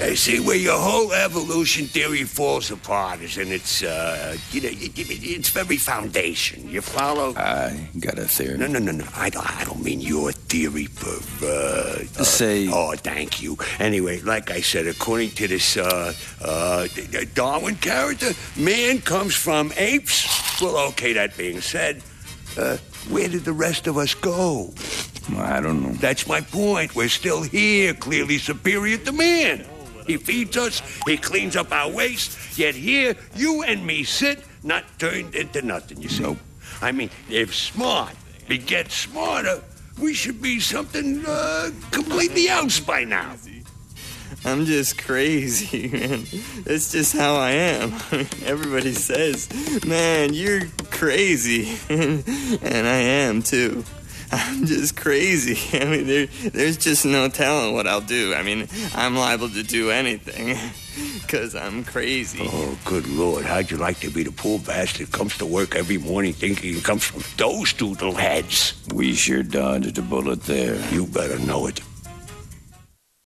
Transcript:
I see where your whole evolution theory falls apart is in its, uh, you know, it- it- its very foundation. You follow? I got a theory. No, no, no, no. I don't, I don't mean your theory, but, uh, uh, Say- Oh, thank you. Anyway, like I said, according to this, uh, uh, Darwin character, man comes from apes. Well, okay, that being said, uh, where did the rest of us go? I don't know. That's my point. We're still here, clearly superior to man. He feeds us, he cleans up our waste, yet here, you and me sit, not turned into nothing, you see? Nope. I mean, if smart begets smarter, we should be something uh, completely else by now. I'm just crazy, man. That's just how I am. Everybody says, man, you're crazy. and I am too. I'm just crazy. I mean, there, there's just no telling what I'll do. I mean, I'm liable to do anything because I'm crazy. Oh, good Lord. How'd you like to be the poor bastard comes to work every morning thinking he comes from those two little heads? We sure dodged a bullet there. You better know it.